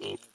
folks.